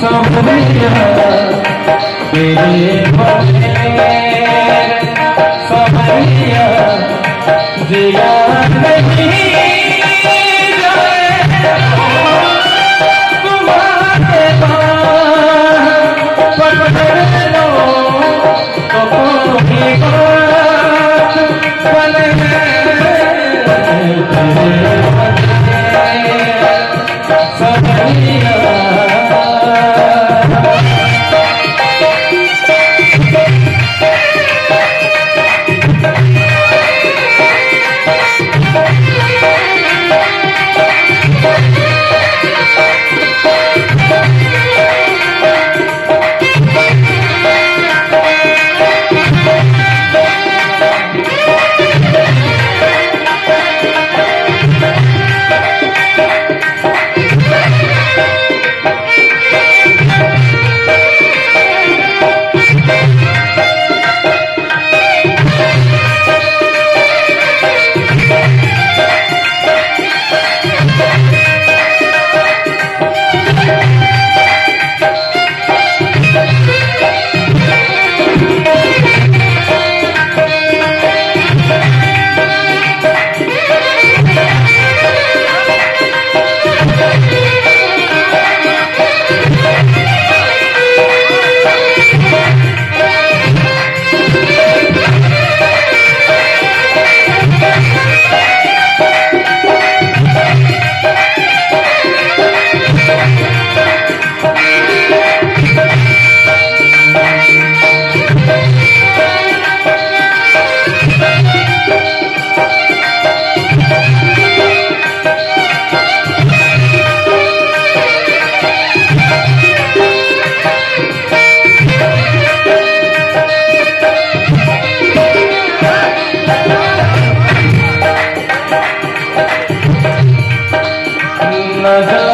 सबरिया तेरे बगैर मजा